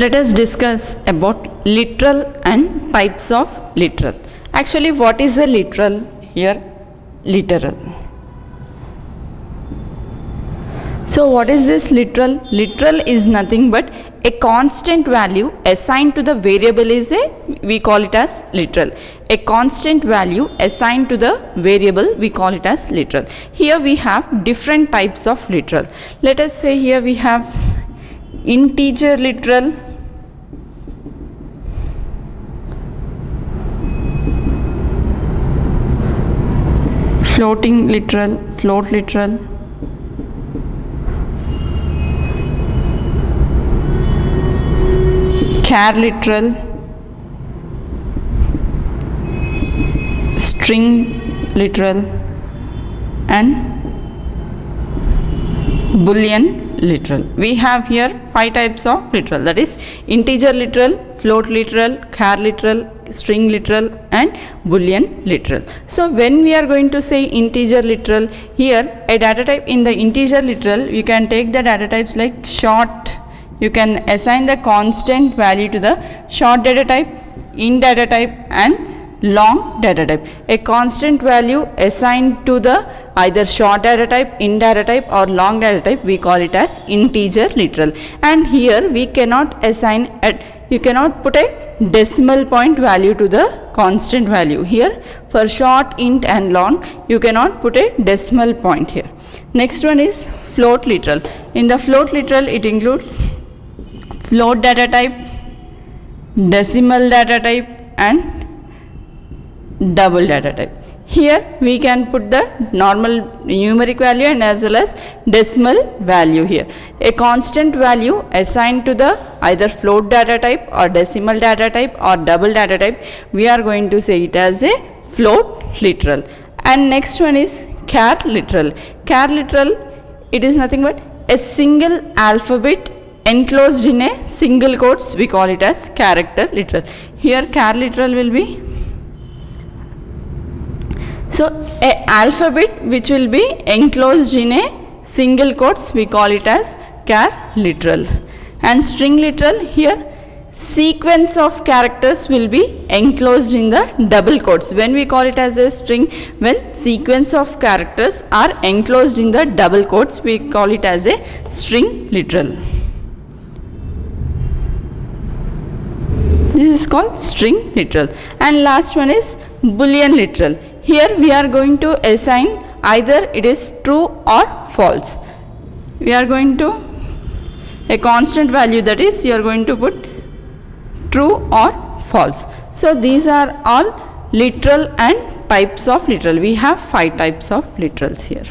Let us discuss about literal and types of literal. Actually, what is a literal here? Literal. So, what is this literal? Literal is nothing but a constant value assigned to the variable is a we call it as literal. A constant value assigned to the variable we call it as literal. Here we have different types of literal. Let us say here we have integer literal floating literal float literal. Char literal. String literal. And boolean literal. We have here five types of literal. That is integer literal float literal char literal string literal and boolean literal. So when we are going to say integer literal here a data type in the integer literal you can take the data types like short. You can assign the constant value to the short data type int data type and long data type. A constant value assigned to the either short data type int data type or long data type we call it as integer literal. And here we cannot assign at you cannot put a decimal point value to the constant value. Here for short int and long you cannot put a decimal point here. Next one is float literal. In the float literal it includes float data type decimal data type and double data type. Here we can put the normal numeric value and as well as decimal value here. A constant value assigned to the either float data type or decimal data type or double data type we are going to say it as a float literal. And next one is char literal. Char literal it is nothing but a single alphabet enclosed in a single quotes we call it as character literal. Here char literal will be so a alphabet which will be enclosed in a single quotes we call it as char literal. And string literal here sequence of characters will be enclosed in the double quotes. When we call it as a string when sequence of characters are enclosed in the double quotes we call it as a string literal. This is called string literal. And last one is boolean literal here we are going to assign either it is true or false. We are going to a constant value that is you are going to put true or false. So these are all literal and types of literal. We have five types of literals here